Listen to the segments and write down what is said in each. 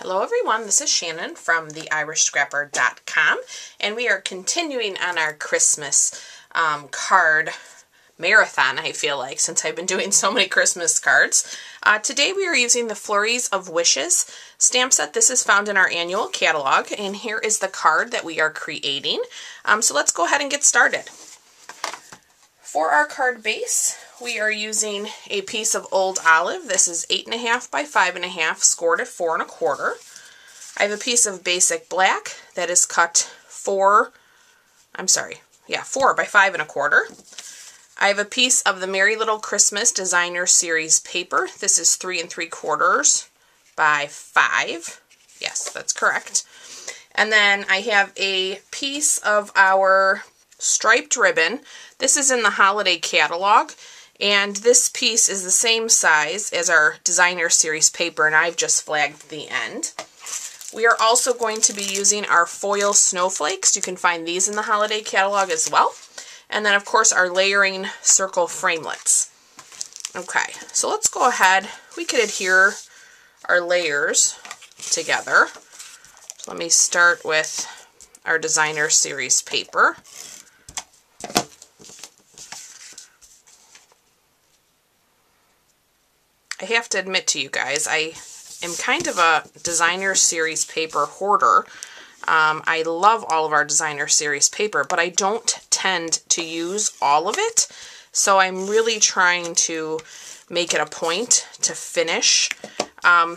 Hello everyone, this is Shannon from theirishscrapper.com and we are continuing on our Christmas um, card marathon, I feel like, since I've been doing so many Christmas cards. Uh, today we are using the Flurries of Wishes stamp set. This is found in our annual catalog and here is the card that we are creating. Um, so let's go ahead and get started. For our card base, we are using a piece of old olive. This is 8.5 by 5.5, scored at 4 and a quarter. I have a piece of basic black that is cut 4, I'm sorry, yeah, 4 by 5 and a quarter. I have a piece of the Merry Little Christmas Designer Series paper. This is 3 and 3 quarters by 5. Yes, that's correct. And then I have a piece of our striped ribbon. This is in the holiday catalog. And this piece is the same size as our designer series paper, and I've just flagged the end. We are also going to be using our foil snowflakes. You can find these in the holiday catalog as well. And then, of course, our layering circle framelits. Okay, so let's go ahead. We could adhere our layers together. So let me start with our designer series paper. I have to admit to you guys, I am kind of a designer series paper hoarder. Um, I love all of our designer series paper, but I don't tend to use all of it. So I'm really trying to make it a point to finish um,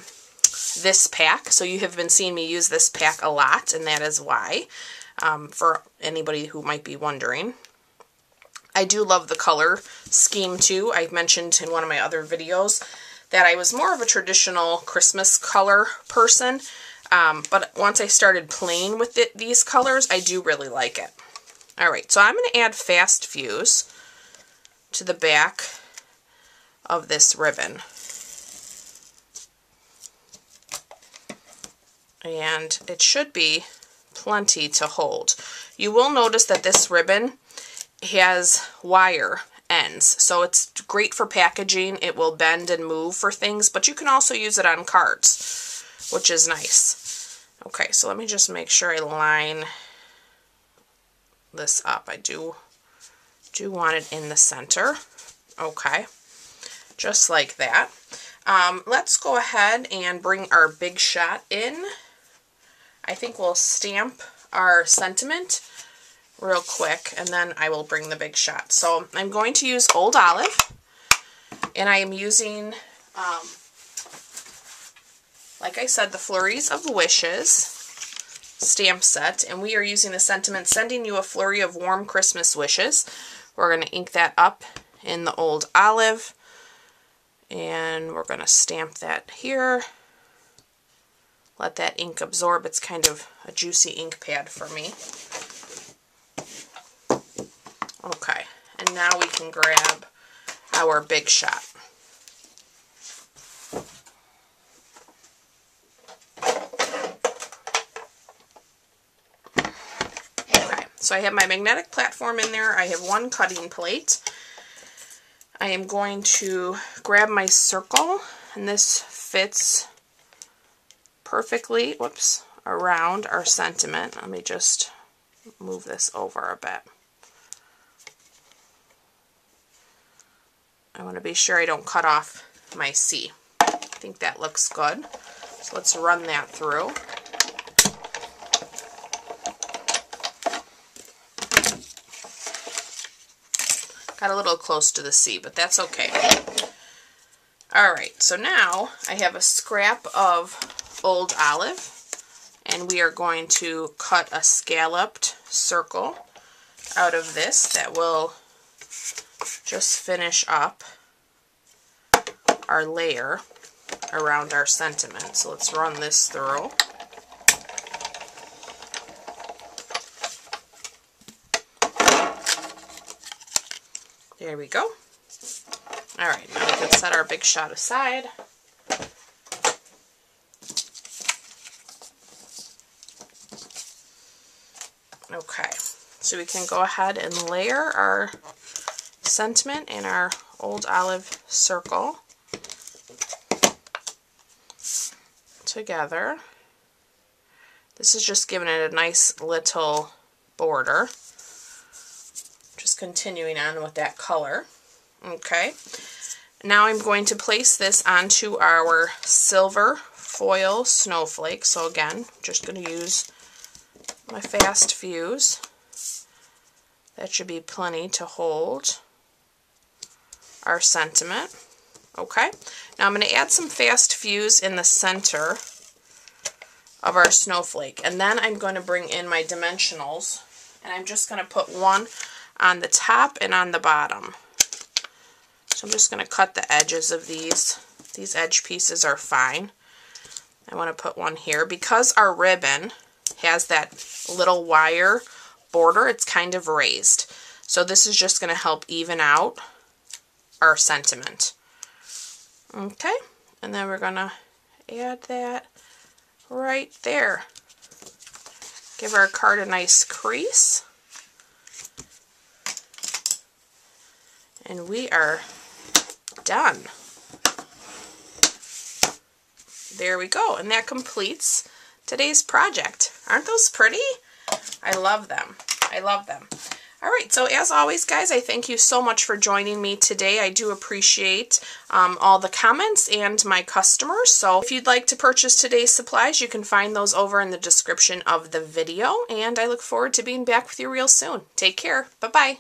this pack. So you have been seeing me use this pack a lot, and that is why, um, for anybody who might be wondering. I do love the color scheme too. I mentioned in one of my other videos that I was more of a traditional Christmas color person, um, but once I started playing with it, these colors, I do really like it. Alright, so I'm going to add Fast Fuse to the back of this ribbon. And it should be plenty to hold. You will notice that this ribbon has wire ends. So it's great for packaging. It will bend and move for things, but you can also use it on cards, which is nice. Okay, so let me just make sure I line this up. I do, do want it in the center. Okay, just like that. Um, let's go ahead and bring our big shot in. I think we'll stamp our sentiment real quick and then I will bring the big shot. So I'm going to use Old Olive and I am using, um, like I said, the Flurries of Wishes stamp set and we are using the sentiment sending you a flurry of warm Christmas wishes. We're going to ink that up in the Old Olive and we're going to stamp that here. Let that ink absorb. It's kind of a juicy ink pad for me. Okay, and now we can grab our big shot. Okay, so I have my magnetic platform in there. I have one cutting plate. I am going to grab my circle, and this fits perfectly, whoops, around our sentiment. Let me just move this over a bit. I want to be sure I don't cut off my C. I think that looks good. So let's run that through. Got a little close to the C, but that's okay. Alright, so now I have a scrap of old olive, and we are going to cut a scalloped circle out of this that will just finish up our layer around our sentiment. So let's run this through. There we go. Alright, now we can set our big shot aside. Okay, so we can go ahead and layer our sentiment in our old olive circle together. This is just giving it a nice little border. Just continuing on with that color. Okay. Now I'm going to place this onto our silver foil snowflake. So again, just going to use my fast fuse. That should be plenty to hold our sentiment. Okay, now I'm going to add some fast fuse in the center of our snowflake. And then I'm going to bring in my dimensionals. And I'm just going to put one on the top and on the bottom. So I'm just going to cut the edges of these. These edge pieces are fine. I want to put one here. Because our ribbon has that little wire border, it's kind of raised. So this is just going to help even out our sentiment. Okay, and then we're to add that right there. Give our card a nice crease. And we are done. There we go. And that completes today's project. Aren't those pretty? I love them. I love them. All right, so as always, guys, I thank you so much for joining me today. I do appreciate um, all the comments and my customers. So if you'd like to purchase today's supplies, you can find those over in the description of the video. And I look forward to being back with you real soon. Take care. Bye-bye.